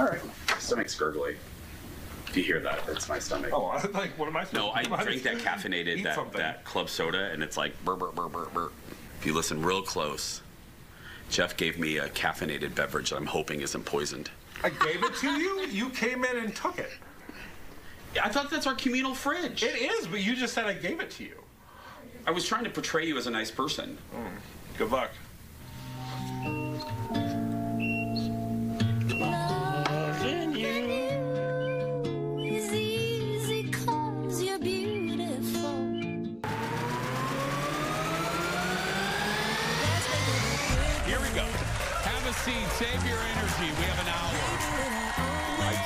All right. Stomach's gurgly. If you hear that, it's my stomach. Oh, I like, what am I No, I supposed to drank that caffeinated, Eat that, something. that club soda, and it's like burr, burr, burr, burr, burr. If you listen real close, Jeff gave me a caffeinated beverage that I'm hoping isn't poisoned. I gave it to you? You came in and took it. Yeah, I thought that's our communal fridge. It is, but you just said I gave it to you. I was trying to portray you as a nice person. Hmm. Good luck.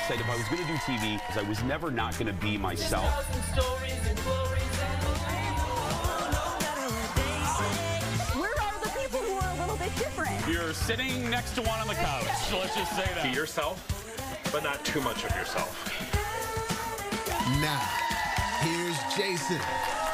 Said if I was going to do TV, because I was never not going to be myself. We're the people who are a little bit different. You're sitting next to one on the couch. So let's just say that. Be yourself, but not too much of yourself. Now, here's Jason.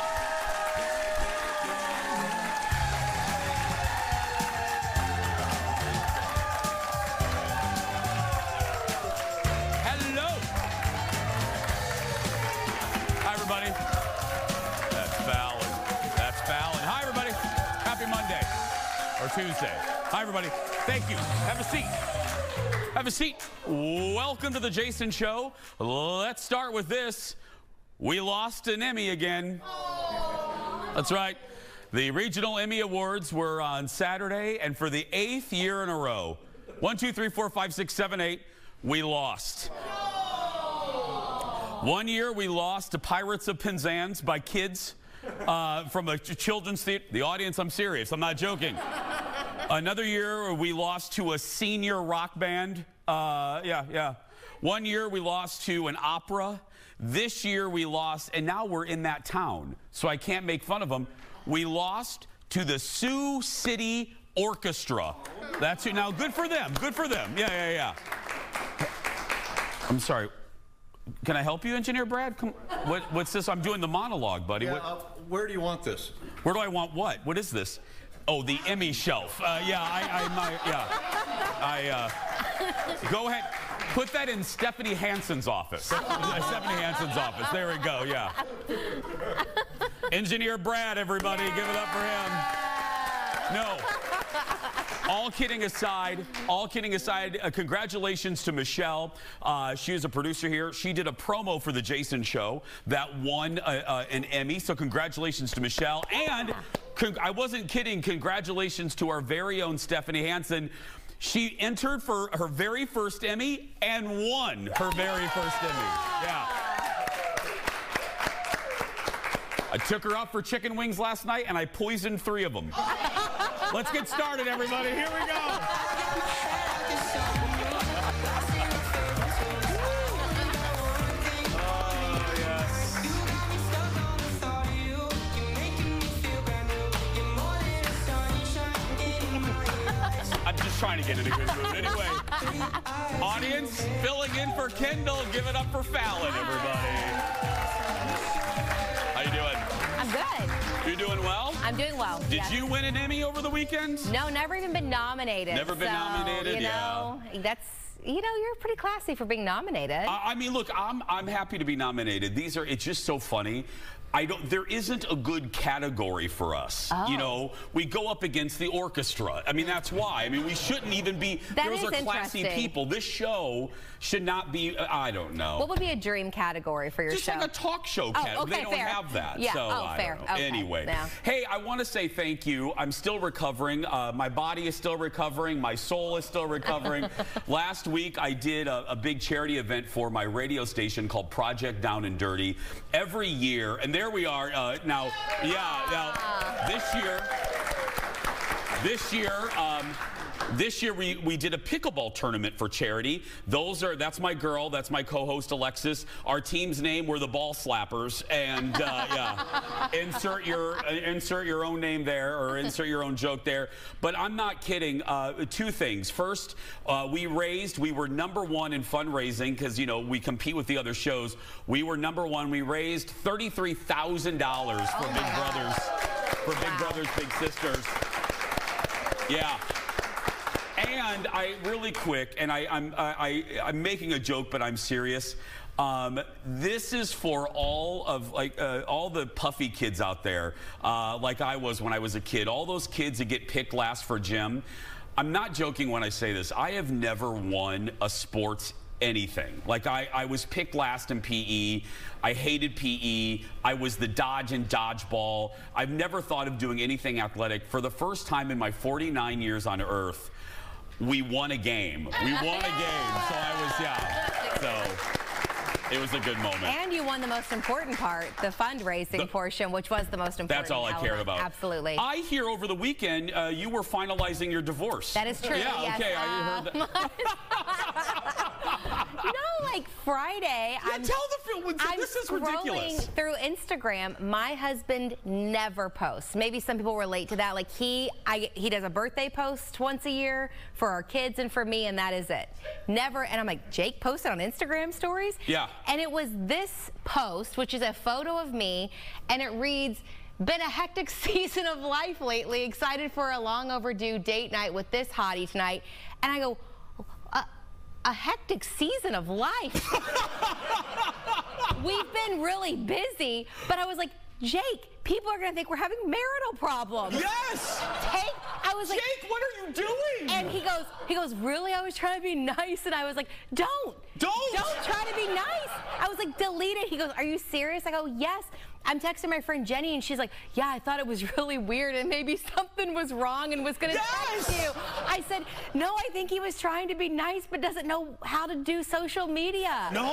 Or Tuesday. Hi, everybody. Thank you. Have a seat. Have a seat. Welcome to the Jason Show. Let's start with this. We lost an Emmy again. That's right. The regional Emmy Awards were on Saturday, and for the eighth year in a row, one, two, three, four, five, six, seven, eight, we lost. One year we lost to Pirates of Penzance by kids uh, from a children's theater. The audience, I'm serious, I'm not joking. Another year we lost to a senior rock band. Uh, yeah, yeah. One year we lost to an opera. This year we lost, and now we're in that town, so I can't make fun of them. We lost to the Sioux City Orchestra. That's it. Now, good for them. Good for them. Yeah, yeah, yeah. I'm sorry. Can I help you, Engineer Brad? Come, what, what's this? I'm doing the monologue, buddy. Yeah, What- where do you want this? where do I want what? What is this? Oh, the Emmy shelf. Uh, yeah, I, I, my, yeah. I, uh, go ahead. Put that in Stephanie Hansen's office. Stephanie Hansen's office. There we go, yeah. Engineer Brad, everybody, give it up for him. No. All kidding aside, all kidding aside, uh, congratulations to Michelle. Uh, she is a producer here. She did a promo for the Jason Show that won uh, uh, an Emmy. So congratulations to Michelle. And I wasn't kidding. Congratulations to our very own Stephanie Hansen. She entered for her very first Emmy and won her very first Emmy. Yeah. I took her out for chicken wings last night and I poisoned three of them. Let's get started, everybody. Here we go. Yes. I'm just trying to get in a good mood. Anyway, audience, filling in for Kendall. Give it up for Fallon, everybody. Good. You doing well? I'm doing well. Did yes. you win an Emmy over the weekend? No, never even been nominated. Never been so, nominated, You know, that's you know, you're pretty classy for being nominated. I I mean, look, I'm I'm happy to be nominated. These are it's just so funny. I don't. There isn't a good category for us. Oh. You know, we go up against the orchestra. I mean, that's why. I mean, we shouldn't even be. That those are classy people. This show should not be. I don't know. what would be a dream category for your just show? like a talk show Oh, category. okay, they don't fair. have that. Yeah, So oh, I fair. don't know. Okay, Anyway, yeah. hey, I want to say thank you. I'm still recovering. Uh, my body is still recovering. My soul is still recovering. Last week, I did a, a big charity event for my radio station called Project Down and Dirty. Every year, and there we are uh, now. Yeah, now this year. This year, um, this year we, we did a pickleball tournament for charity. Those are that's my girl, that's my co-host Alexis. Our team's name were the Ball Slappers, and uh, yeah, insert your uh, insert your own name there or insert your own joke there. But I'm not kidding. Uh, two things. First, uh, we raised. We were number one in fundraising because you know we compete with the other shows. We were number one. We raised thirty-three thousand dollars for Big Brothers, for Big Brothers Big Sisters. Yeah. And I really quick, and I, I'm I, I, I'm making a joke, but I'm serious. Um, this is for all of like uh, all the puffy kids out there, uh, like I was when I was a kid. All those kids that get picked last for gym. I'm not joking when I say this. I have never won a sports anything. Like I, I was picked last in PE. I hated PE. I was the dodge and dodgeball. I've never thought of doing anything athletic. For the first time in my 49 years on Earth, we won a game. We won a game. So I was yeah. So it was a good moment. And you won the most important part, the fundraising portion, which was the most important. That's all I cared element. about. Absolutely. I hear over the weekend uh, you were finalizing your divorce. that is true. Yeah. yes. Okay. I heard that. no, like Friday. Yeah, I'm, tell the film. I'm This is scrolling ridiculous. through Instagram. My husband never posts. Maybe some people relate to that. Like he, I, he does a birthday post once a year for our kids and for me, and that is it. Never. And I'm like, Jake posted on Instagram stories. Yeah. And it was this post, which is a photo of me, and it reads. Been a hectic season of life lately. Excited for a long overdue date night with this hottie tonight. And I go, a hectic season of life. We've been really busy, but I was like, Jake, people are gonna think we're having marital problems. Yes. Take, I was like, Jake, what are you doing? and he goes, he goes, really? I was trying to be nice, and I was like, don't, Don't. don't try to be nice. I was like, delete it. He goes, are you serious? I go, yes. I'm texting my friend Jenny, and she's like, yeah, I thought it was really weird, and maybe something was wrong, and was gonna text you. I said, no, I think he was trying to be nice, but doesn't know how to do social media. no.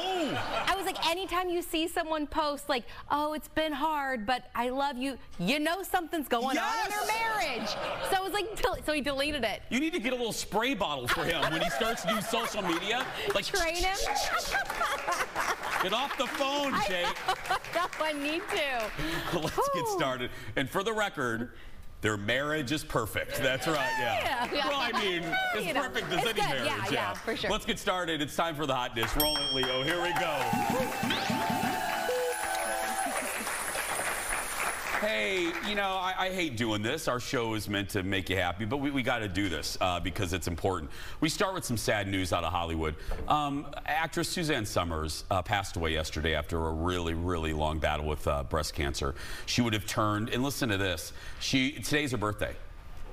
I was like, anytime you see someone post like, "Oh, it's been hard, but I love you," you know something's going on in their marriage. So I was like, so he deleted it. You need to get a little spray bottle for him when he starts to do social media. Like, Train him. get off the phone, Jake. no, I need to. Let's get started. And for the record, their marriage is perfect. That's right, yeah. Yeah, yeah. Well, I mean, You know, perfect as it's any good. marriage. Yeah, yeah, for sure. Let's get started. It's time for the hot dish. Roll it, Leo. Here we go. Hey, you know, I, I hate doing this. Our show is meant to make you happy, but we, we got to do this uh, because it's important. We start with some sad news out of Hollywood. Um, actress Suzanne Somers uh, passed away yesterday after a really, really long battle with uh, breast cancer. She would have turned, and listen to this. She today's her birthday.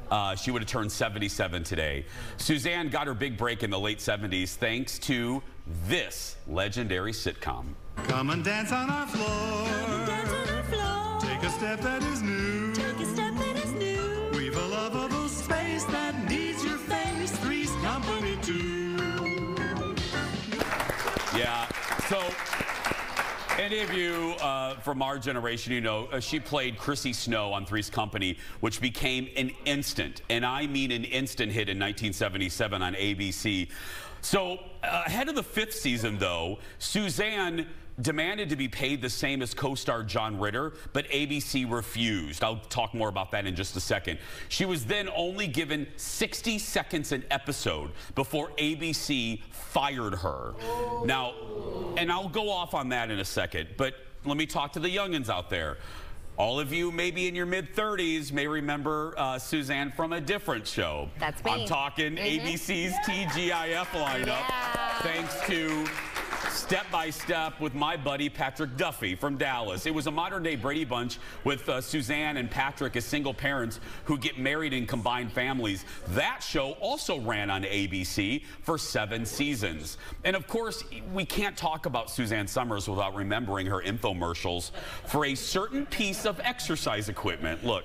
Uh, she would have turned 77 today. Suzanne got her big break in the late 70s thanks to this legendary sitcom. Come and dance on our floor. Take a step that is new. We've a lovable space that needs your face. Three's company too. Yeah. So, any of you uh, from our generation, you know, uh, she played Chrissy Snow on Three's Company, which became an instant, and I mean an instant hit in 1977 on ABC. So, uh, ahead of the fifth season, though, Suzanne demanded to be paid the same as co-star John Ritter, but ABC refused. I'll talk more about that in just a second. She was then only given 60 seconds an episode before ABC fired her. Now, and I'll go off on that in a second, but let me talk to the youngins out there. All of you, maybe in your mid 30s, may remember uh, Suzanne from a different show. That's me. I'm talking ABC's TGIF lineup. Yeah. Thanks to Step by Step with my buddy Patrick Duffy from Dallas. It was a modern day Brady Bunch with uh, Suzanne and Patrick as single parents who get married in combined families. That show also ran on ABC for seven seasons. And of course, we can't talk about Suzanne Somers without remembering her infomercials for a certain piece of exercise equipment. Look.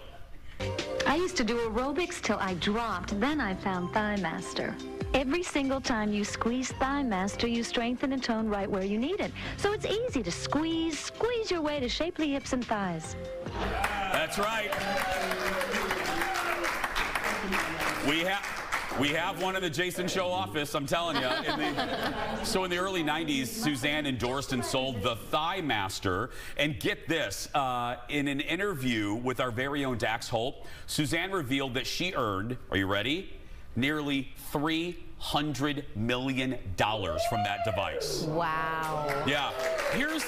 I used to do aerobics till I dropped. Then I found ThighMaster. Every single time you squeeze ThighMaster, you strengthen and tone right where you need it. So it's easy to squeeze, squeeze your way to shapely hips and thighs. That's right. We have we have one in the Jason Show office. I'm telling you. In the, so in the early '90s, Suzanne endorsed and sold the ThighMaster. And get this: uh, in an interview with our very own Dax Holt, Suzanne revealed that she earned. Are you ready? Nearly three hundred million dollars from that device. Wow. Yeah. Here's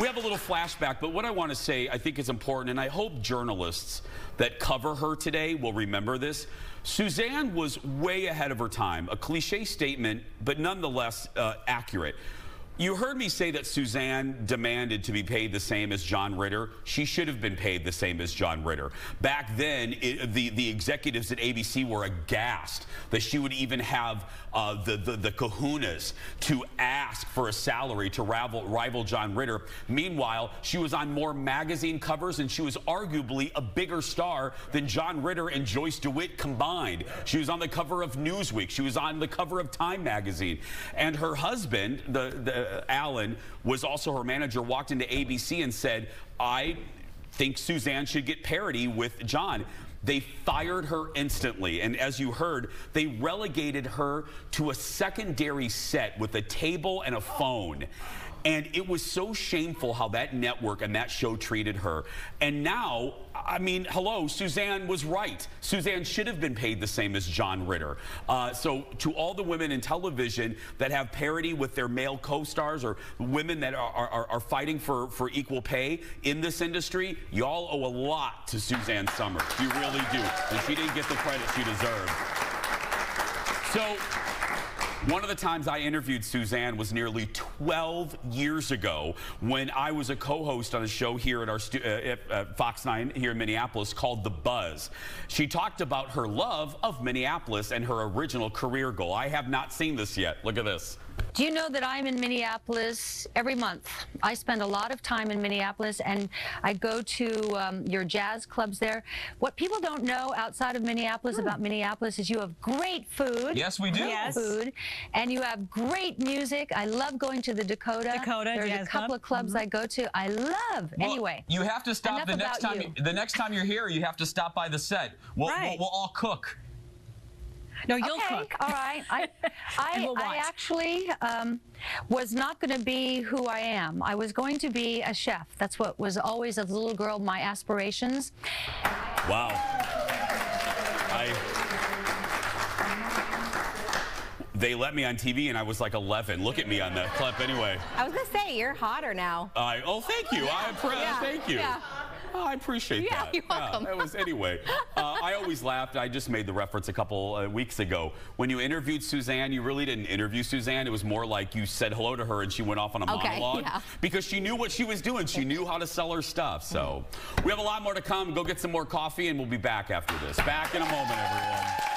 we have a little flashback, but what I want to say I think is important, and I hope journalists that cover her today will remember this. Suzanne was way ahead of her time, a cliche statement, but nonetheless uh, accurate. You heard me say that Suzanne demanded to be paid the same as John Ritter. She should have been paid the same as John Ritter. Back then, it, the, the executives at ABC were aghast that she would even have uh, the, the, the kahunas to ask for a salary to rival, rival John Ritter. Meanwhile, she was on more magazine covers and she was arguably a bigger star than John Ritter and Joyce DeWitt combined. She was on the cover of Newsweek. She was on the cover of Time magazine. And her husband, the, the Alan, was also her manager, walked into ABC and said, I think Suzanne should get parity with John. They fired her instantly. And as you heard, they relegated her to a secondary set with a table and a phone. And it was so shameful how that network and that show treated her. And now, I mean, hello, Suzanne was right. Suzanne should have been paid the same as John Ritter. Uh, so, to all the women in television that have parity with their male co stars or women that are, are, are fighting for, for equal pay in this industry, y'all owe a lot to Suzanne Somers. You really do. And she didn't get the credit she deserved. So, one of the times I interviewed Suzanne was nearly 12 years ago when I was a co-host on a show here at our uh, at, uh, Fox 9 here in Minneapolis called The Buzz. She talked about her love of Minneapolis and her original career goal. I have not seen this yet. Look at this. Do you know that I'm in Minneapolis every month? I spend a lot of time in Minneapolis and I go to um, your jazz clubs there. What people don't know outside of Minneapolis about Minneapolis is you have great food. Yes, we do. Yes. food. And you have great music. I love going to the Dakota. Dakota There's a couple Club. of clubs I go to. I love. Well, anyway. you have to stop the next time. you. the next time you're here, you have to stop by the set. We'll, we'll, Right. we'll all cook. No, you'll okay, cook. all right. I, I, And we'll I actually um, was not going to be who I am. I was going to be a chef. That's what was always, as a little girl, my aspirations. Wow. I. They let me on TV and I was like 11. Look at me on that clip anyway. I was gonna say you're hotter now. I oh, thank you. I appre- Yeah, thank you. yeah. Oh, I appreciate that. Yeah, that. you're welcome. it was anyway. Uh, I always laughed. I just made the reference a couple uh, weeks ago when you interviewed Suzanne. You really didn't interview Suzanne. It was more like you said hello to her and she went off on a Okay, monologue yeah. because she knew what she was doing. She knew how to sell her stuff. So we have a lot more to come. Go get some more coffee and we'll be back after this. Back in a moment, everyone.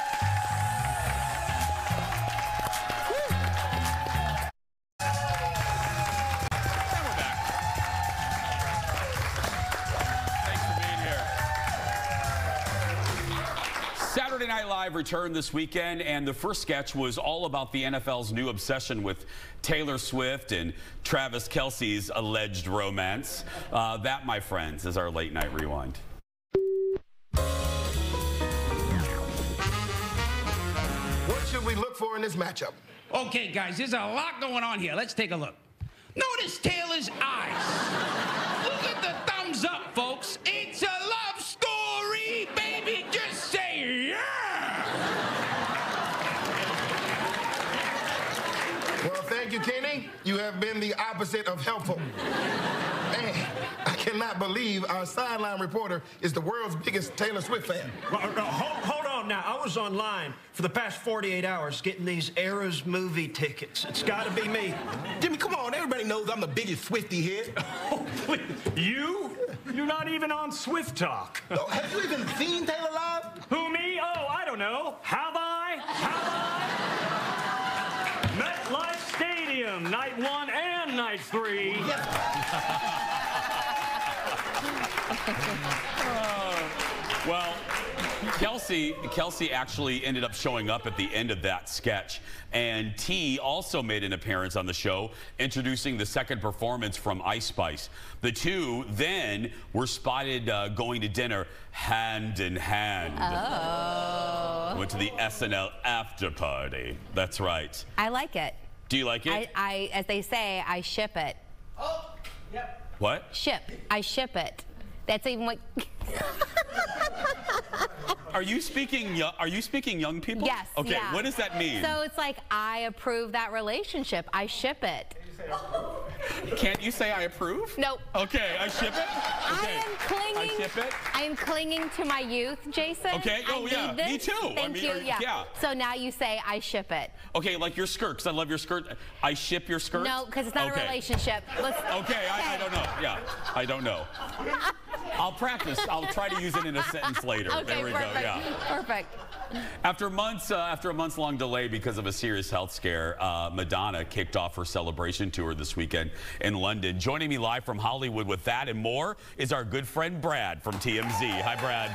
Returned this weekend, and the first sketch was all about the NFL's new obsession with Taylor Swift and Travis Kelce's alleged romance. Uh, that, my friends, is our late night rewind. What should we look for in this matchup? Okay, guys, there's a lot going on here. Let's take a look. Notice Taylor's eyes. Look at the thumbs up, folks. It's a You have been the opposite of helpful. Man, I cannot believe our sideline reporter is the world's biggest Taylor Swift fan. Well, uh, hold, hold on now. I was online for the past 48 hours getting these Eras movie tickets. It's got to be me. Jimmy, come on. Everybody knows I'm the biggest Swiftie here. oh, please. You? You're not even on Swift Talk. Oh, have you even seen Taylor live? Who, me? Oh, I don't know. Have I? Stadium, night one and night three. Well, Kelce, Kelce actually ended up showing up at the end of that sketch. And T also made an appearance on the show, introducing the second performance from Ice Spice. The two then were spotted uh, going to dinner hand in hand. Oh. Went to the SNL after party. That's right. I like it. Do you like it? I, I, as they say, I ship it. Oh, yep. What? Ship. I ship it. That's even what. Are you speaking? Are you speaking young people? Yes. Okay. yeah. What does that mean? So it's like I approve that relationship. I ship it. Can't you say I approve? Nope. Okay, I ship it. I am clinging. I ship it. I am clinging to my youth, Jason. Okay, I oh, yeah, need this. me too. I Thank mean, you. are- yeah. yeah. So now you say I ship it. Okay, like your skirt, because I love your skirt. I ship your skirt. No, because it's not okay. a relationship. Let's, Okay, I, I don't know. Yeah, I don't know. I'll practice. I'll try to use it in a sentence later. Okay, there we perfect. go. Yeah. Perfect. After months, uh, after a months long delay because of a serious health scare, uh, Madonna kicked off her celebration tour this weekend in London. Joining me live from Hollywood with that and more is our good friend Brad from TMZ. Hi, Brad.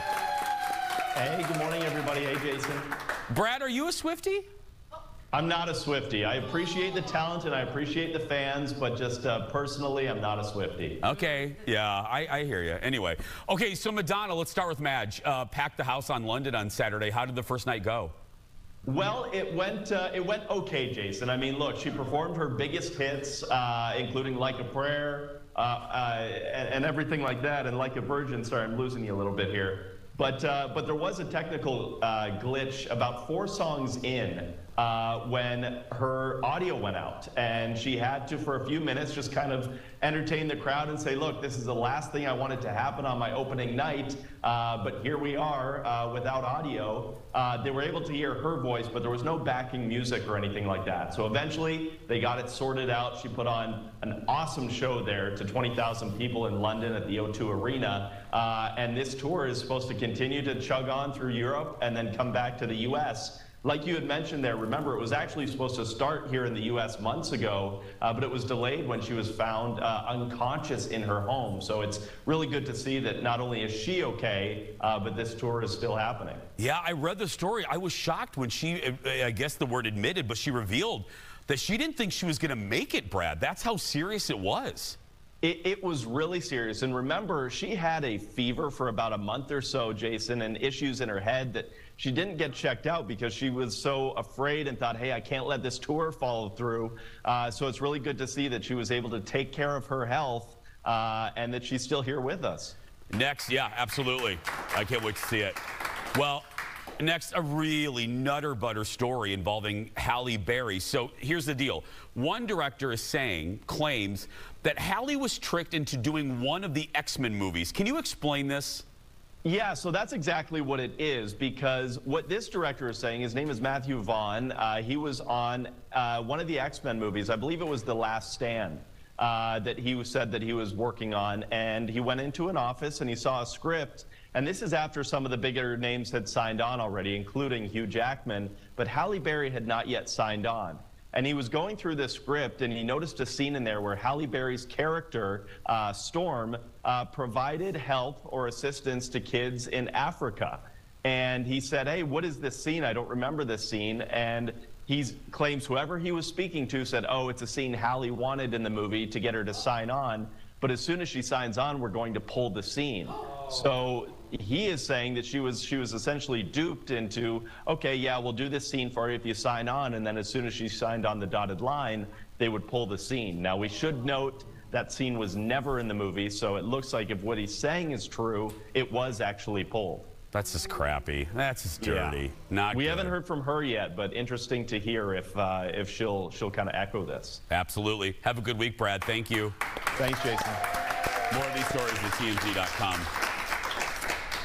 Hey, good morning, everybody. Hey, Jason. Brad, are you a Swiftie? I'm not a Swiftie. I appreciate the talent and I appreciate the fans, but just uh, personally, I'm not a Swiftie. Okay, yeah, I, I hear you. Anyway, okay, so Madonna, let's start with Madge. Uh, packed the house on London on Saturday. How did the first night go? Well, it went uh, it went okay, Jason. I mean, look, she performed her biggest hits, uh, including "Like a Prayer" uh, uh, and, and everything like that, and "Like a Virgin." Sorry, I'm losing you a little bit here. But uh, but there was a technical uh, glitch about four songs in uh, when her audio went out, and she had to, for a few minutes, just kind of entertain the crowd and say, "Look, this is the last thing I wanted to happen on my opening night, uh, but here we are uh, without audio." Uh, they were able to hear her voice, but there was no backing music or anything like that. So eventually, they got it sorted out. She put on an awesome show there to 20,000 people in London at the O2 Arena, uh, and this tour is supposed to continue to chug on through Europe and then come back to the U.S. Like you had mentioned there, remember it was actually supposed to start here in the U.S. months ago, uh, but it was delayed when she was found uh, unconscious in her home. So it's really good to see that not only is she okay, uh, but this tour is still happening. Yeah, I read the story. I was shocked when she, uh, I guess the word admitted, but she revealed that she didn't think she was going to make it, Brad. That's how serious it was. It, it, was really serious. And remember, she had a fever for about a month or so, Jason, and issues in her head that she didn't get checked out because she was so afraid and thought, hey, I can't let this tour follow through. Uh, so it's really good to see that she was able to take care of her health uh, and that she's still here with us. Next, yeah, absolutely. I can't wait to see it. Well, Next, a really nutter butter story involving Halle Berry. So here's the deal. One director is saying, claims, that Halle was tricked into doing one of the X-Men movies. Can you explain this? Yeah, so that's exactly what it is because what this director is saying, his name is Matthew Vaughn. Uh, he was on uh, one of the X-Men movies. I believe it was The Last Stand. Uh, that he said that he was working on, and he went into an office and he saw a script and this is after some of the bigger names had signed on already, including Hugh Jackman, but Halle Berry had not yet signed on. And he was going through this script and he noticed a scene in there where Halle Berry's character, uh, Storm, uh, provided help or assistance to kids in Africa. And he said, Hey, what is this scene? I don't remember this scene. And he claims whoever he was speaking to said, Oh, it's a scene Halle wanted in the movie to get her to sign on. But as soon as she signs on, we're going to pull the scene. So he is saying that she was she was essentially duped into okay yeah we'll do this scene for you if you sign on. And then as soon as she signed on the dotted line they would pull the scene. Now we should note that scene was never in the movie so it looks like if what he's saying is true it was actually pulled. That's just crappy. That's just dirty. Yeah. not we good. haven't heard from her yet but interesting to hear if uh, if she'll she'll kind of echo this. Absolutely. Have a good week brad. Thank you. Thanks jason. More of these stories at tmz.com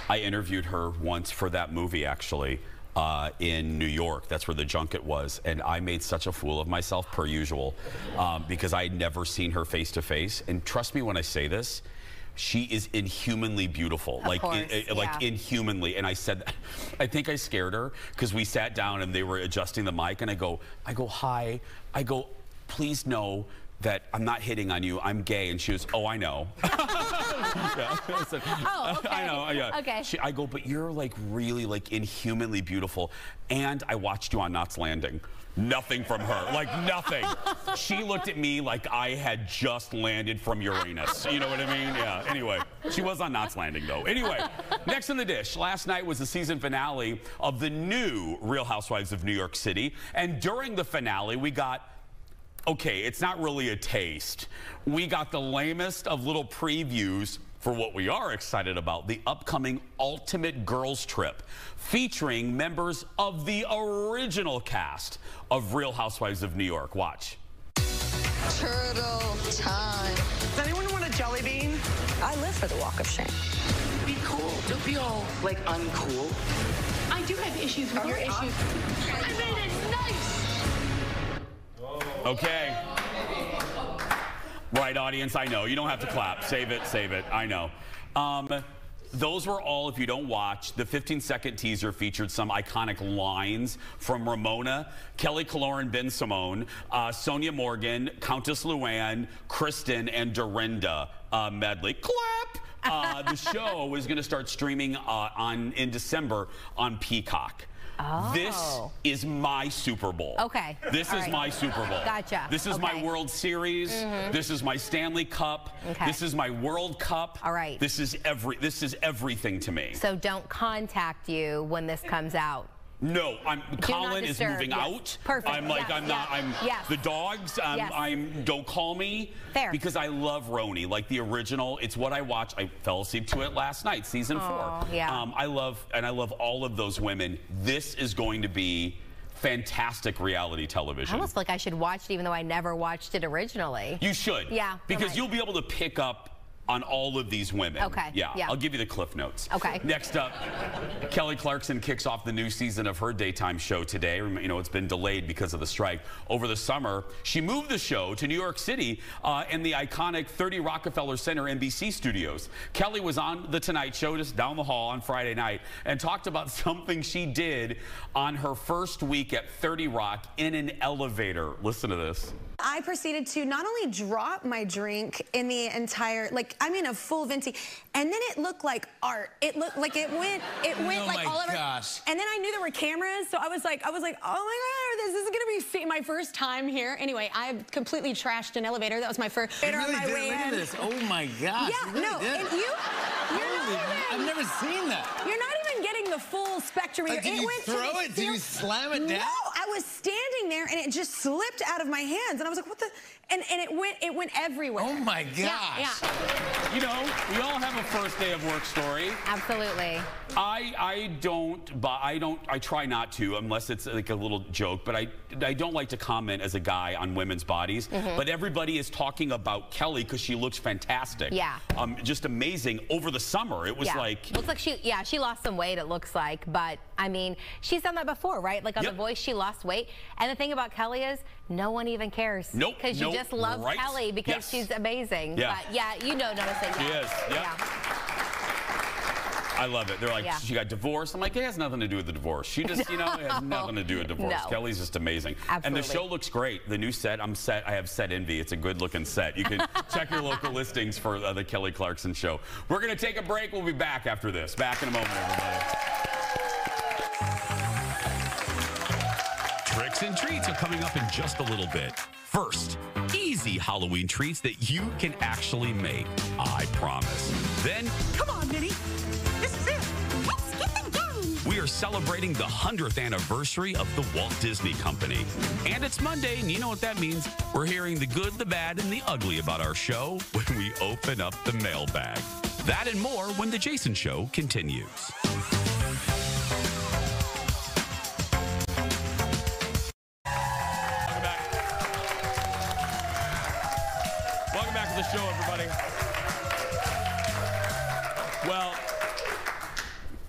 I interviewed her once for that movie, actually, uh, in New York. That's where the junket was. And I made such a fool of myself, per usual, um, because I had never seen her face to face. And trust me when I say this, she is inhumanly beautiful, of like course, in, yeah. like inhumanly. And I said, I think I scared her because we sat down and they were adjusting the mic, and I go, I go, hi, I go, please know that I'm not hitting on you. I'm gay. And she was, oh, I know. Oh, yeah. I, oh, okay. I know. Yeah. Okay. She, I go, but you're like really like inhumanly beautiful. And I watched you on Knots Landing. Nothing from her, like nothing. she looked at me like I had just landed from Uranus. You know what I mean? Yeah. Anyway, she was on Knots Landing though. Anyway, next in the dish. Last night was the season finale of the new Real Housewives of New York City, and during the finale, we got okay, it's not really a taste. We got the lamest of little previews for what we are excited about the upcoming Ultimate Girls Trip, featuring members of the original cast of Real Housewives of New York. Watch. Turtle time. Does anyone want a jelly bean? I live for the walk of shame. Be cool. Don't be all like uncool. I do have issues with your issues. I made it nice. Okay. Right, audience, I know. You don't have to clap. Save it, save it. I know. Um, those were all, if you don't watch, the 15 second teaser featured some iconic lines from Ramona, Kelly Killoren Bensimon, uh, Sonja Morgan, Countess Luann, Kristen, and Dorinda uh, Medley. Clap! Uh, the show is going to start streaming uh, on in December on Peacock. This Oh. is my Super Bowl. Okay. This All is right. my Super Bowl. Gotcha. This is my World Series. Mhm. This is my Stanley Cup. Okay. This is my World Cup. All right. This is every. This is everything to me. So don't contact you when this comes out. No, I'm. Colin is moving yes. out. Perfect, I'm like yes, I'm not. I'm yes. the dogs. I'm, Yes. I'm. Don't call me. Fair. Because I love RHONY, like the original. It's what I watch. I fell asleep to it last night, season Aw, four. yeah. Um, I love and I love all of those women. This is going to be fantastic reality I television. almost feel like I should watch it even though I never watched it originally. You should. Yeah, Because right. you'll be able to pick up on all of these women. Okay, Yeah, yeah. I'll give you the cliff notes. Okay. Next up, Kelly Clarkson kicks off the new season of her daytime show today. You know, it's been delayed because of the strike. Over the summer, she moved the show to New York City uh, in the iconic 30 Rockefeller Center NBC studios. Kelly was on The Tonight Show just down the hall on Friday night and talked about something she did on her first week at 30 Rock in an elevator. Listen to this. I proceeded to not only drop my drink in the entire, like I mean, a full venti, and then it looked like art. It looked like it went, it oh went Oh like all over. gosh. And then I knew there were cameras, so I was like, I was like, oh my god, this is gonna be my first time here. Anyway, I completely trashed an elevator. That was my first. You elevator on really my did. way Look at this. Oh my gosh. Yeah, really no, did. and you, you're Holy- not even. I've never seen that. You're not even the full spectrum. Did it you throw it? Did you slam it down? No, I was standing there and it just slipped out of my hands, and I was like, what the? And and it went it went everywhere. Oh my gosh. yeah. You know, we all have a first day of work story. Absolutely. I I don't but I don't I try not to unless it's like a little joke, but I I don't like to comment as a guy on women's bodies. Mhm. But everybody is talking about Kelly because she looks fantastic. Yeah. Um, just amazing over the summer. It was yeah. like looks like she yeah she lost some weight it looks like but I mean she's done that before right like on Yep. The Voice she lost weight and the thing about Kelly is no one even cares Nope, because you nope, just love right. Kelly because Yes. she's amazing Yeah. but yeah you know notice it She yeah. is, yep. I love it. They're like, Yeah. she got divorced. I'm like, it has nothing to do with the divorce. She just, you know, it has nothing to do with divorce. No. Kelly's just amazing. Absolutely. And the show looks great. The new set, I'm set. I have set envy. It's a good looking set. You can check your local listings for uh, the Kelly Clarkson show. We're going to take a break. We'll be back after this. Back in a moment, everybody. Tricks and treats are coming up in just a little bit. First, easy Halloween treats that you can actually make. I promise. Then, Come on, Minnie. This is it. Let's get we are celebrating the 100th anniversary of the Walt Disney Company. And it's Monday, and you know what that means. We're hearing the good, the bad, and the ugly about our show when we open up the mailbag. That and more when The Jason Show continues. Well,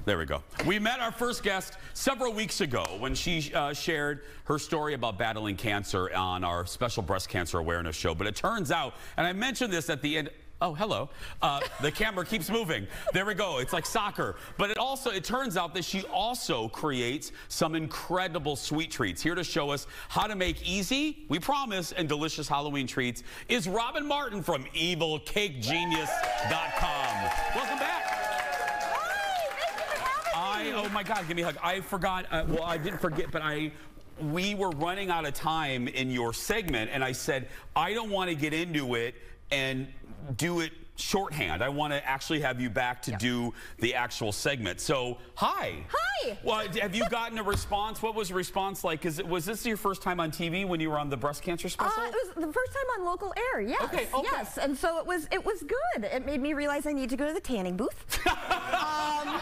there we go. We met our first guest several weeks ago when she uh, shared her story about battling cancer on our special breast cancer awareness show. But it turns out, and I mentioned this at the end. Oh, hello. Uh, the camera keeps moving. There we go. It's like soccer. But it also, it turns out that she also creates some incredible sweet treats. Here to show us how to make easy, we promise, and delicious Halloween treats is Robin Martin from EvilCakeGenius.com. Welcome back. I oh my God, give me a hug. I forgot. Uh, well, I didn't forget, but I. We were running out of time in your segment, and I said I don't want to get into it and do it shorthand. I want to actually have you back to do the actual segment. So, hi. Hi. Well, have you gotten a response? What was the response like? Is it was this your first time on TV when you were on the breast cancer special? Uh, it was the first time on local air. Yes. Okay, okay. Yes. And so it was. It was good. It made me realize I need to go to the tanning booth. um,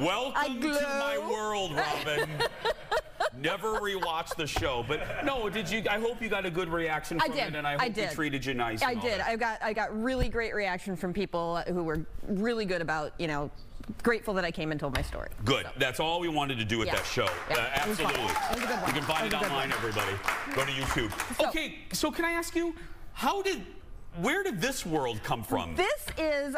Welcome to my world, Robin. Never rewatch the show. But no, did you? I hope you got a good reaction I from did. it, and I hope I did. they treated you nice. I did. that. I got I got really great reaction from people who were really good about you know grateful that I came and told my story. Good. That's all we wanted to do with Yeah. that show. Yeah, Uh, it was fun. absolutely. It was a good one. You can find It it, was a good online, one. everybody. Go to YouTube. okay, so can I ask you, how did, where did this world come from? This is.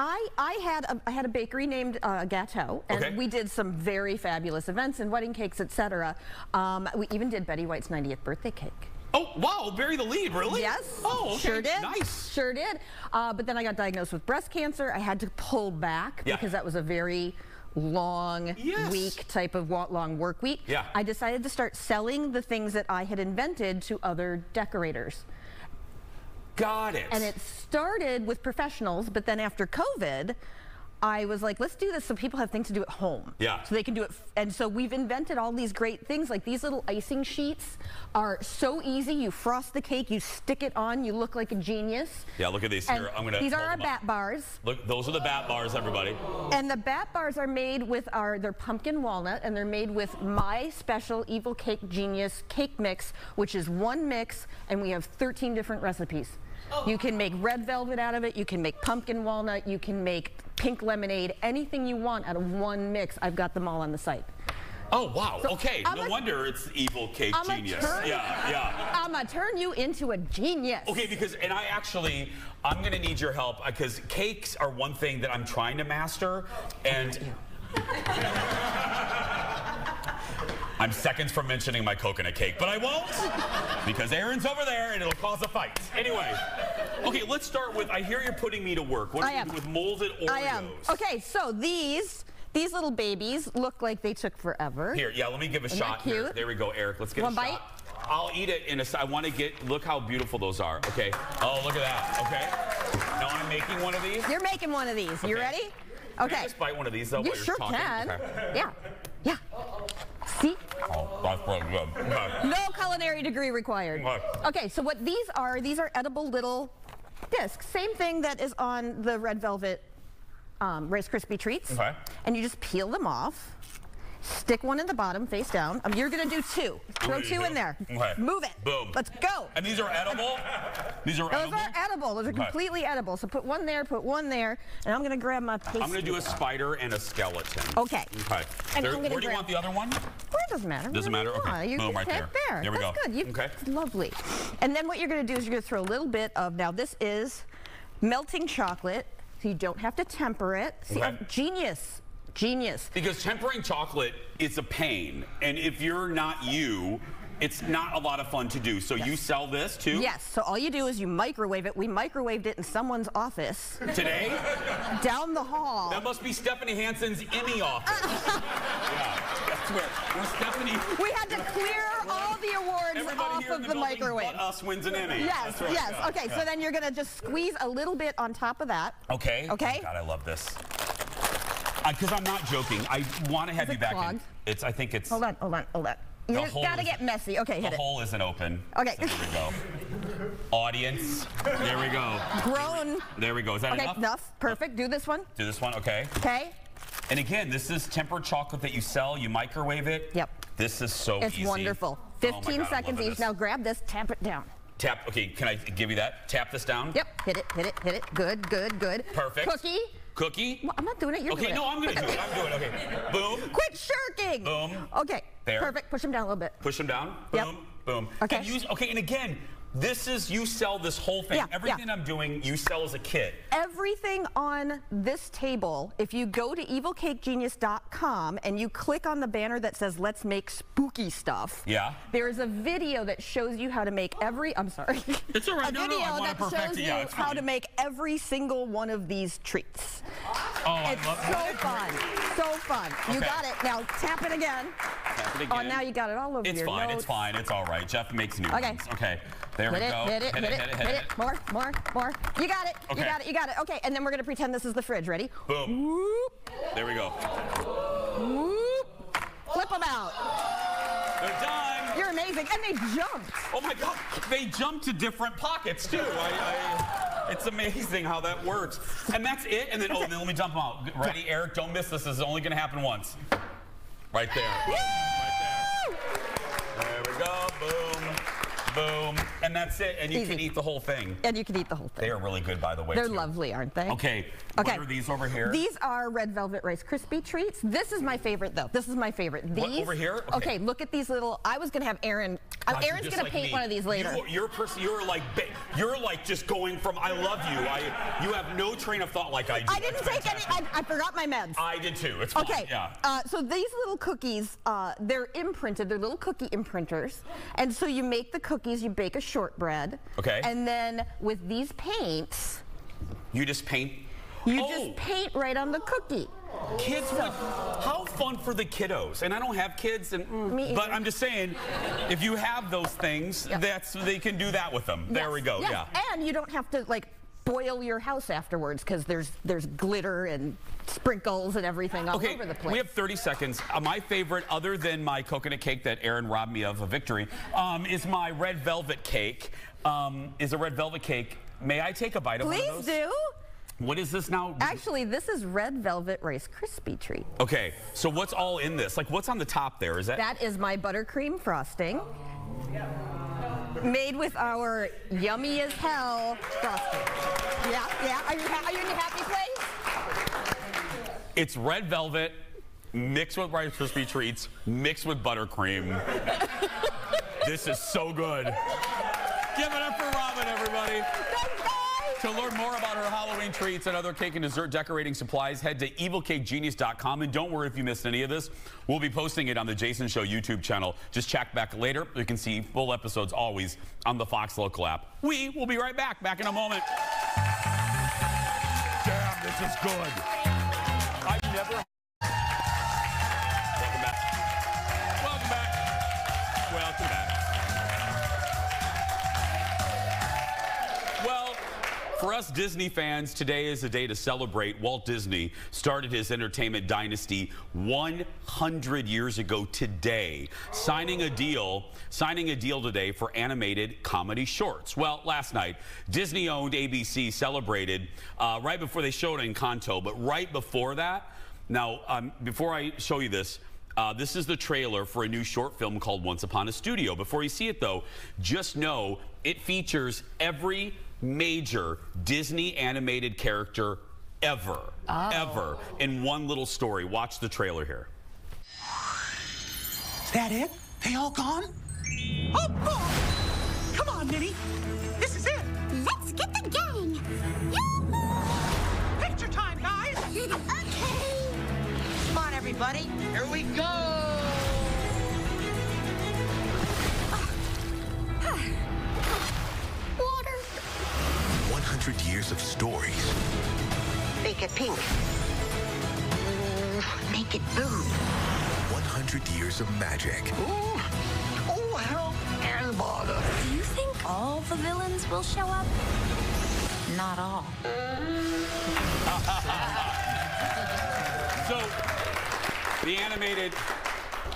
I, I had a, I had a bakery named uh, Gateau, and Okay. we did some very fabulous events and wedding cakes, etc. Um, we even did Betty White's 90th birthday cake. Oh, wow, bury the lead, really? Yes. Oh, okay. Sure did. Nice. Sure did. Uh, but then I got diagnosed with breast cancer. I had to pull back Yeah. because that was a very long Yes. week type of long work week. Yeah. I decided to start selling the things that I had invented to other decorators. Got it. And it started with professionals, but then after COVID, I was like, let's do this so people have things to do at home. Yeah. So they can do it. f- And so we've invented all these great things. Like these little icing sheets are so easy. You frost the cake, you stick it on, you look like a genius. Yeah, look at these And here. I'm gonna. these are our up. bat bars. Look, those are the bat bars, everybody. And the bat bars are made with our, they're pumpkin walnut, and they're made with my special Evil Cake Genius cake mix, which is one mix, and we have 13 different recipes. You can make red velvet out of it, you can make pumpkin walnut, you can make pink lemonade, anything you want out of one mix. I've got them all on the site. Oh, wow. So okay. I'm no a- wonder it's evil cake I'm genius. turn, Yeah, yeah. I'm gonna turn you into a genius. Okay, because, and I actually, I'm gonna need your help uh, because cakes are one thing that I'm trying to master, and I'm seconds from mentioning my coconut cake, but I won't because Aaron's over there and it'll cause a fight. Anyway, okay, let's start with. I hear you're putting me to work. What I you am. with molded Oreos? I am. Okay, so these these little babies look like they took forever. Here, yeah, let me give a Isn't shot. Here, cute? there we go, Eric. Let's get One a bite? shot. I'll eat it in a. s- I want to get. Look how beautiful those are. Okay. Oh, look at that. Okay. Now I'm making one of these. You're making one of these. You Okay. ready? Can Okay. I just bite one of these though You while you're sure talking? can. Okay. Yeah. Yeah. See? Oh, that's really good. Okay. No culinary degree required. Okay. Okay, so what these are, these are edible little discs. Same thing that is on the red velvet um, Rice Krispie treats. Okay. And you just peel them off. Stick one in the bottom, face down. Um, you're gonna do two. Throw What do you two in there. Okay. Move it. Boom. Let's go. And these are edible. These are Those edible. are edible. Those are Okay. completely edible. So put one there, put one there, and I'm gonna grab my pastry. I'm gonna do a spider and a skeleton. Okay. Okay. And There- where do you want the other one? Well, it doesn't matter. Doesn't matter? Okay. You Boom, right there. there. There we That's go. good. You, Okay. Lovely. And then what you're going to do is you're going to throw a little bit of, now this is melting chocolate, so you don't have to temper it. See, Okay. genius. Genius. Because tempering chocolate is a pain, and if you're not you, it's not a lot of fun to do. So you sell this too? Yes, so all you do is you microwave it. We microwaved it in someone's office. Today? Down the hall. That must be Stephanie Hansen's Emmy office. yeah, that's where, where Stephanie. We had to clear all the awards Everybody off of the the, microwave. us wins an Emmy. Yes, yes. okay, yeah. so then you're going to just squeeze a little bit on top of that. Okay. Okay. Oh, God, I love this. Because I'm not joking. I want to have Is you back in. It's. I think it's. Hold on, hold on, hold on. The You gotta get messy. Okay, hit the it. hole isn't open. Okay. So there we go. Audience. There we go. Grown. There we go. Is that okay, enough? Perfect. Do this one. Do this one. Okay. Okay. And again, this is tempered chocolate that you sell. You microwave it. Yep. This is so it's easy. wonderful. Oh 15 God, seconds each. Now grab this, tap it down. Tap. Okay. Can I give you that? Tap this down. Yep. Hit it, hit it, hit it. Good, good, good. Perfect. Cookie. Cookie. Well, I'm not doing it. You're okay. doing No, it. I'm gonna do it. I'm doing it. Okay. Boom. Quit shirking. Boom. Okay. There. Perfect. Push him down a little bit. Push them down. Yep. Boom. Boom. Okay. And use, okay. And again, this is you sell this whole thing. Yeah, yeah. Everything I'm doing, you sell as a kit. Everything on this table, if you go to evilcakegenius.com and you click on the banner that says let's make spooky stuff, Yeah. there is a video that shows you how to make every, I'm sorry. It's all right. A No, no, video wanna that shows it. Yeah, you it's how fine. to make every single one of these treats. Oh, I it's so fun. So fun. You got it. Now tap it again. Tap it oh, again. Oh, now you got it all over It's your fine. notes. It's fine. It's all right. Jeff makes new Okay. ones. Okay. There hit we it, go. hit it, hit it, hit it, More, more, more. You got it. Okay. You got it. You got it. Okay, and then we're gonna pretend this is the fridge. Ready? Boom. Whoop, There we go. whoop. Flip them out. They're done. You're amazing. And they jumped. Oh my God. They jump to different pockets too. I, I, it's amazing how that works. And that's it. And then oh, then let me dump them out. Ready, Eric? Don't miss this. This is only going to happen once. Right there. Right there. There we go. Boom. Boom, and that's it. And you Easy. can eat the whole thing. And you can eat the whole thing. They are really good, by the way. They're too. lovely, aren't they? Okay. Okay. What are these over here? These are red velvet Rice Krispie treats. This is my favorite, though. This is my favorite. These. What, over here? Okay. Okay. look at these little. I was gonna have Aaron. uh, Aaron's gonna like paint me. one of these later. You, you're person. You're like you're like just going from I love you. I you have no train of thought like I do. I didn't That's take any. I, I forgot my meds. I did too. It's fine. Okay. Yeah. Uh, so these little cookies, uh, they're imprinted. They're little cookie imprinters, and so you make the cookies. You bake a shortbread. Okay. And then with these paints, You just paint. you Oh. just paint right on the cookie. Kids would. How fun for the kiddos. And I don't have kids, and mm, Me but. I'm just saying, if you have those things, that's they can do that with them. There we go. yes, Yeah. And you don't have to like boil your house afterwards because there's there's glitter and sprinkles and everything all Okay, over the place. we have 30 seconds. Uh, my favorite, other than my coconut cake that Aaron robbed me of a victory, um, is my red velvet cake. Um, is a red velvet cake. May I take a bite of one of those? Please do. What is this now? Actually, this is red velvet Rice Krispie treat. Okay, so what's all in this? Like, what's on the top there? Is that? That is my buttercream frosting. Made with our yummy as hell frosting. Yeah, yeah. Are you, ha- are you in a happy place? It's red velvet mixed with Rice Krispie treats, mixed with buttercream. this is so good. Give it up for Robin, everybody. To learn more about her Halloween treats and other cake and dessert decorating supplies, head to evilcakegenius.com. And don't worry if you missed any of this. We'll be posting it on the Jason Show YouTube channel. Just check back later. You can see full episodes always on the Fox Local app. We will be right back. Back in a moment. Damn, this is good. Never. Welcome back. Welcome back. Welcome back. Well, for us Disney fans, today is a day to celebrate. Walt Disney started his entertainment dynasty 100 years ago today, signing a deal, signing a deal today for animated comedy shorts. Well, last night, Disney-owned ABC celebrated uh, right before they showed Encanto, but right before that, now um, before I show you this. Uh, this is the trailer for a new short film called Once Upon a Studio. Before you see it, though, just know it features every major Disney animated character ever, ever in one little story. Watch the trailer here. Is that it? They all gone? Oh, oh. Come on, Minnie. Everybody. Here we go. Water. 100 years of stories. Make it pink. Mm, make it blue. 100 years of magic. Oh, help and bother. Do you think all the villains will show up? Not all. So, the animated.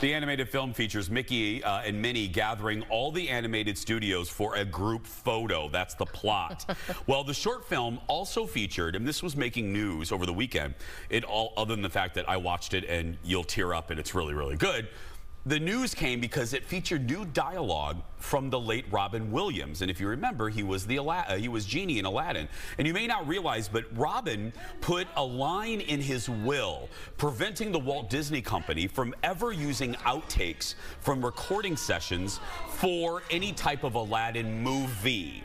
The animated film features Mickey uh, and Minnie gathering all the animated studios for a group photo. That's the plot. well, the short film also featured, and this was making news over the weekend. It all, other than the fact that I watched it and you'll tear up and it's really, really good. The news came because it featured new dialogue from the late Robin Williams, and if you remember, he was the uh, he was Genie in Aladdin. And you may not realize, but Robin put a line in his will preventing the Walt Disney Company from ever using outtakes from recording sessions for any type of Aladdin movie.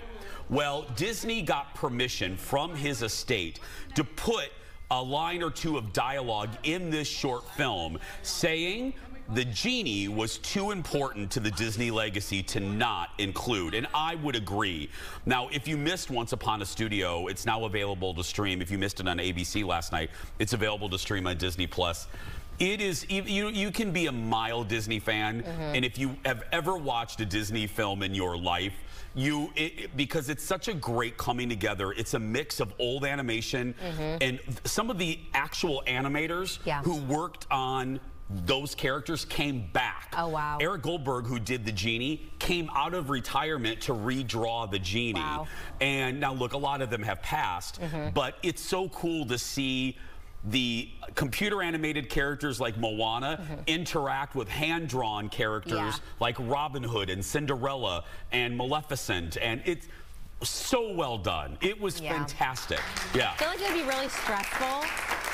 Well, Disney got permission from his estate to put a line or two of dialogue in this short film saying the genie was too important to the Disney legacy to not include. And I would agree. Now, if you missed Once Upon a Studio, it's now available to stream. If you missed it on ABC last night, it's available to stream on Disney Plus. It is you. You can be a mild Disney fan, mm-hmm. and if you have ever watched a Disney film in your life, you it, because it's such a great coming together. It's a mix of old animation mm-hmm. and some of the actual animators Yeah. who worked on those characters came back. Oh, wow. Eric Goldberg, who did the genie, came out of retirement to redraw the genie. Wow. And now look, a lot of them have passed, Mhm. but it's so cool to see the computer animated characters like Moana interact with hand drawn characters Yeah. like Robin Hood and Cinderella and Maleficent. And it's so well done. It was Yeah. fantastic. Yeah. I feel like it would be really stressful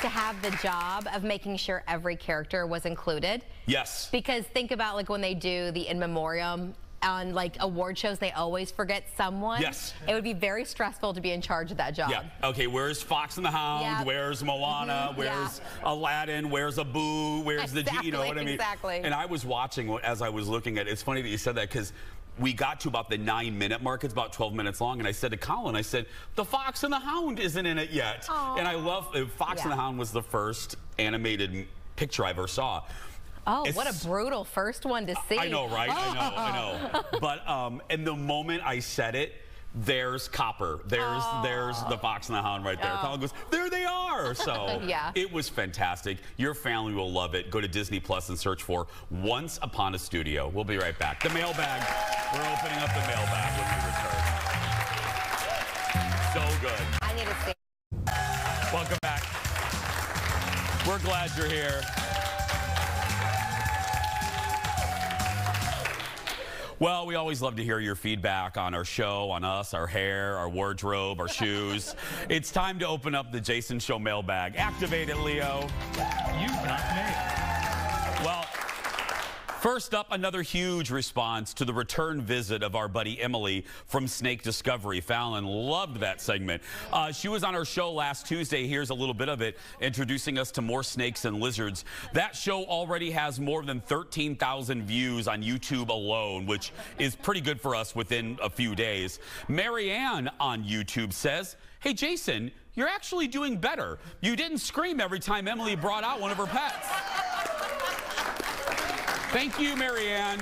to have the job of making sure every character was included. Yes. Because think about like when they do the in memoriam on like award shows, they always forget someone. Yes. It would be very stressful to be in charge of that job. Yeah. Okay. Where's Fox and the Hound? Yep. Where's Moana? Mhm, Where's yeah. Aladdin? Where's Abu? Where's the G? You know what I mean? Exactly, exactly. And I was watching as I was looking at. it. It's funny that you said that because. We got to about the nine minute mark. It's about 12 minutes long. And I said to Colin, I said, The Fox and the Hound isn't in it yet. Aw. And I love uh, Fox and the Hound was the first animated picture I ever saw. Oh, It's- what a brutal first one to see. I know, right? I know, I know. But um, and the moment I said it, there's Copper. There's ah. there's the Fox and the Hound right there. Oh. Colin goes, there they are. So Yeah. it was fantastic. Your family will love it. Go to Disney Plus and search for Once Upon a Studio. We'll be right back. The mailbag. We're opening up the mailbag when we return. So good. I need to see. Welcome back. We're glad you're here. Well, we always love to hear your feedback on our show, on us, our hair, our wardrobe, our shoes. It's time to open up the Jason Show mailbag. Activate it, Leo. You got me. First up, another huge response to the return visit of our buddy Emily from Snake Discovery. Fallon loved that segment. Uh, she was on our show last Tuesday. Here's a little bit of it, introducing us to more snakes and lizards. That show already has more than 13,000 views on YouTube alone, which is pretty good for us within a few days. Marianne on YouTube says, Hey, Jason, you're actually doing better. You didn't scream every time Emily brought out one of her pets. Thank you, Marianne.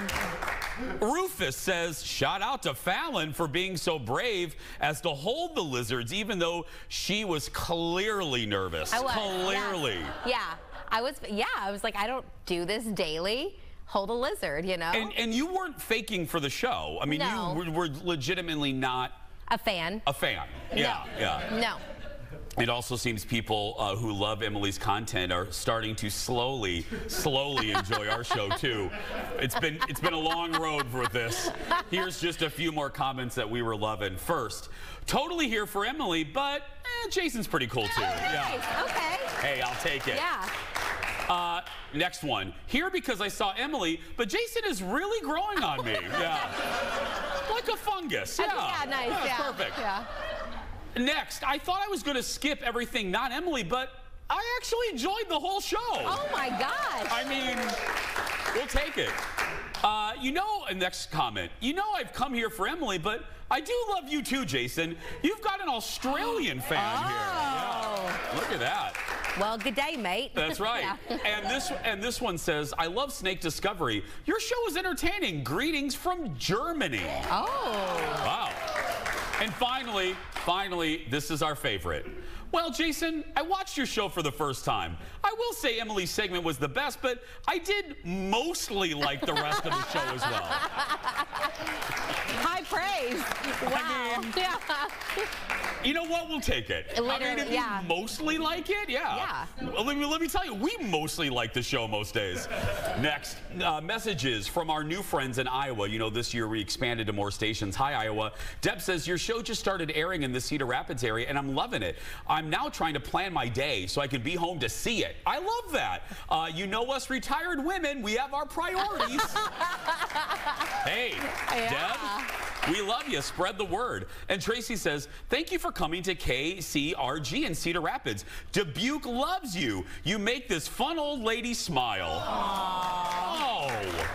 Rufus says, shout out to Fallon for being so brave as to hold the lizards, even though she was clearly nervous. I was. Clearly. Yeah. yeah. I was, yeah, I was like, I don't do this daily. Hold a lizard, you know? And, and you weren't faking for the show. I mean, No. you were, were legitimately not a fan. a fan. Yeah, yeah. No. It also seems people uh, who love Emily's content are starting to slowly, slowly enjoy our show too. It's been it's been a long road for this. Here's just a few more comments that we were loving. First, totally here for Emily, but eh, Jason's pretty cool too. Yeah. Nice. Okay. Hey, I'll take it. Yeah. Uh, next one. Here because I saw Emily, but Jason is really growing on me. Yeah. Like a fungus. Yeah. Yeah, nice. Yeah, Yeah. Perfect. Yeah. Next, I thought I was going to skip everything not Emily, but I actually enjoyed the whole show. Oh my gosh. I mean, we'll take it. Uh, you know, uh, next comment. You know, I've come here for Emily, but I do love you too, Jason. You've got an Australian fan Oh. here. Yeah. Look at that. Well, good day, mate. That's right. Yeah. And this and this one says, "I love Snake Discovery. Your show is entertaining. Greetings from Germany." Oh. Wow. And finally, finally, this is our favorite. Well, Jason, I watched your show for the first time. I will say Emily's segment was the best, but I did mostly like the rest of the show as well. High praise. Wow. yeah. You know what? We'll take it. I mean, Literally, if yeah. you mostly like it, yeah. Well, let me, let me tell you, we mostly like the show most days. Next, uh, messages from our new friends in Iowa. You know, this year we expanded to more stations. Hi, Iowa. Deb says, Your show just started airing in the Cedar Rapids area, and I'm loving it. I'm now trying to plan my day so I can be home to see it. I love that. Uh, you know us retired women, we have our priorities. hey, Deb, we love you. Spread the word. And Tracy says, Thank you for coming to KCRG in Cedar Rapids. Dubuque loves you. You make this fun old lady smile. Oh.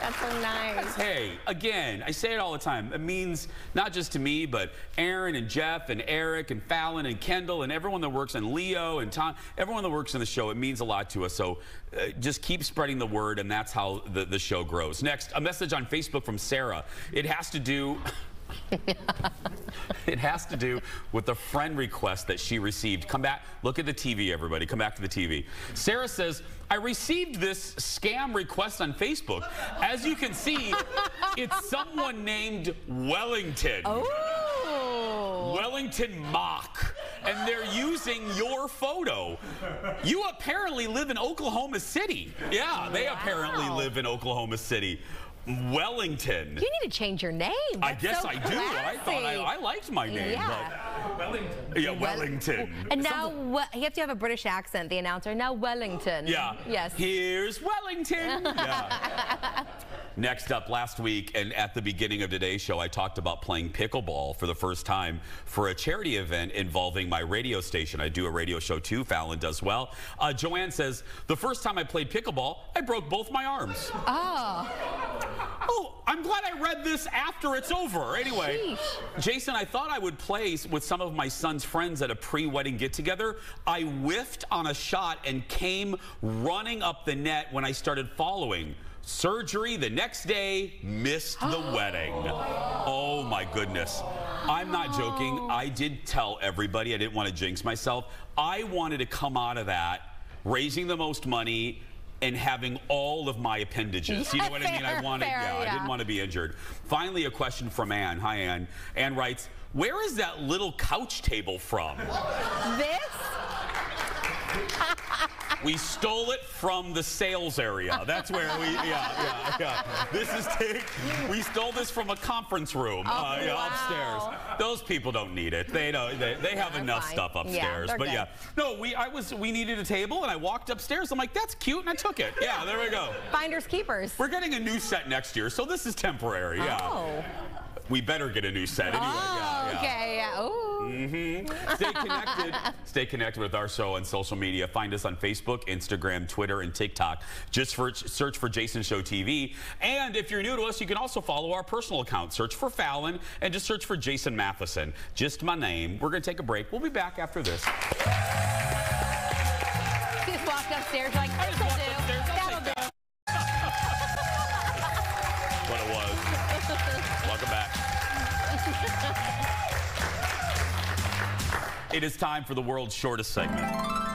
That's so nice. Hey, again, I say it all the time. It means not just to me, but Aaron and Jeff and Eric and Fallon and Kendall and everyone that works and Leo and Tom, everyone that works in the show. It means a lot to us. So uh, just keep spreading the word, and that's how the, the show grows. Next, a message on Facebook from Sarah. It has to do. it has to do with the friend request that she received. Come back, look at the TV, everybody. Come back to the TV. Sarah says, I received this scam request on Facebook. As you can see, it's someone named Wellington. Oh. Wellington Mock. and they're using your photo. You apparently live in Oklahoma City. Yeah, they apparently live in Oklahoma City. Wellington. You need to change your name. I guess so I do. I thought I. I liked my name. Yeah. But Wellington. Yeah, Wellington. And now we- you have to have a British accent, the announcer. Now Wellington. Yeah. Yes. Here's Wellington. Yeah. Next up, last week and at the beginning of today's show, I talked about playing pickleball for the first time for a charity event involving my radio station. I do a radio show too. Fallon does well. Uh, Joanne says, the first time I played pickleball, I broke both my arms. Oh. Oh, I'm glad I read this after it's over. Anyway, Jason, I thought I would play with some of my son's friends at a pre-wedding get-together. I whiffed on a shot and came running up the net when I started following. Surgery the next day, missed the wedding. Oh my goodness. I'm not joking. I did tell everybody I didn't want to jinx myself. I wanted to come out of that raising the most money and having all of my appendages. you know Yeah, what I mean? I wanted, fair, yeah, I didn't want to be injured. Finally, a question from Anne. Hi, Anne. Anne writes, where is that little couch table from? This? We stole it from the sales area. That's where we, yeah, yeah, yeah. This is, take, we stole this from a conference room, uh, Oh, yeah, wow. upstairs. Those people don't need it. They don't, they, they have They're enough fine. stuff upstairs. they're but good. yeah, no, we, I was, we needed a table and I walked upstairs. I'm like, that's cute. And I took it. Yeah, there we go. Finders keepers. We're getting a new set next year, so this is temporary. Yeah. Oh. We better get a new set anyway. Oh, yeah, okay. Yeah. Ooh. hmm Stay connected. Stay connected with our show on social media. Find us on Facebook, Instagram, Twitter, and TikTok. Just for, search for Jason Show TV. And if you're new to us, you can also follow our personal account. Search for Fallon and just search for Jason Matheson. Just my name. We're going to take a break. We'll be back after this. Just walked upstairs like, It is time for the world's shortest segment.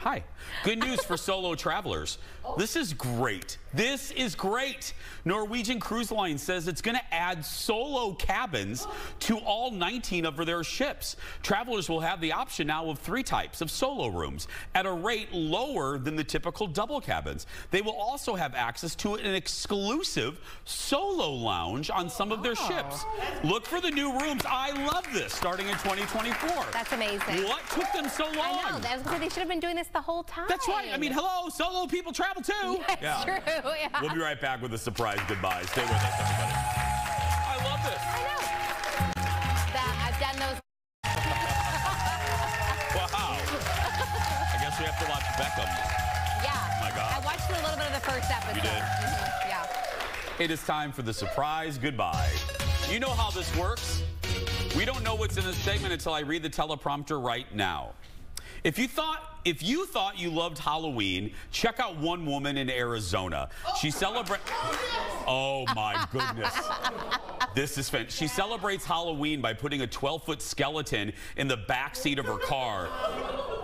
Hi. Good news for solo travelers. This is great. This is great. Norwegian Cruise Line says it's going to add solo cabins to all 19 of their ships. Travelers will have the option now of three types of solo rooms at a rate lower than the typical double cabins. They will also have access to an exclusive solo lounge on some of their oh. ships. Look for the new rooms. I love this starting in 2024. That's amazing. What took them so long? I know. Because they should have been doing this the whole time. That's right. I mean, hello, solo people travel too. That's true. Yeah. We'll be right back with a surprise goodbye. Stay with us, everybody. I love this. I know. That I've done those. Wow. I guess we have to watch Beckham. Yeah. My God. I watched a little bit of the first episode. You did? Mhm, Yeah. It is time for the surprise goodbye. You know how this works. We don't know what's in this segment until I read the teleprompter right now. If you thought if you thought you loved Halloween, check out one woman in Arizona. She celebrates. Oh my goodness. This is fan- She celebrates Halloween by putting a 12-foot skeleton in the back seat of her car.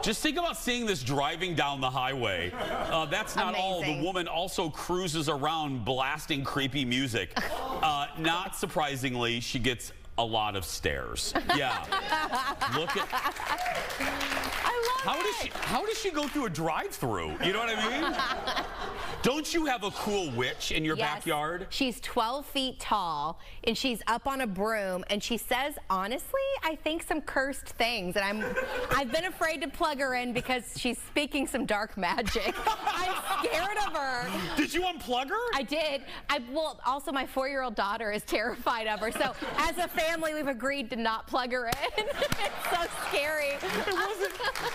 Just think about seeing this driving down the highway. Uh, that's not all. The woman also cruises around blasting creepy music. Uh, not surprisingly, she gets a lot of stares. Yeah. Look at I love how does she how does she go through a drive-through? You know what I mean? Don't you have a cool witch in your Yes. backyard? She's 12 feet tall and she's up on a broom and she says, honestly, I think some cursed things. And I'm, I've been afraid to plug her in because she's speaking some dark magic. I'm scared of her. Did you unplug her? I did. I well, also my four-year-old daughter is terrified of her. So as a family, we've agreed to not plug her in. it's so scary.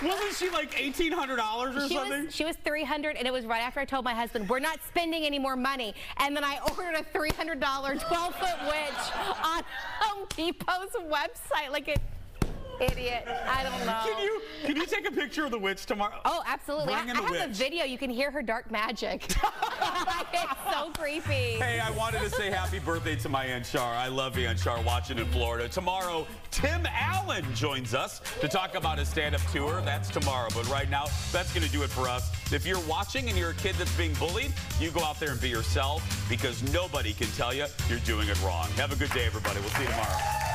Wasn't she like eighteen hundred dollars or She something? was, she was 300 and it was right after I told my husband, we're not spending any more money. And then I ordered a $300 12-foot witch on Home Depot's website. Like an idiot. I don't know. Can you can you take a picture of the witch tomorrow? Oh, absolutely. I, I have a video. You can hear her dark magic. it's so creepy. Hey, I wanted to say happy birthday to my Aunt Char. I love Aunt Char watching in Florida. Tomorrow, Tim Allen joins us to talk about his stand-up tour. That's tomorrow. But right now, that's going to do it for us. If you're watching and you're a kid that's being bullied, you go out there and be yourself because nobody can tell you you're doing it wrong. Have a good day, everybody. We'll see you tomorrow.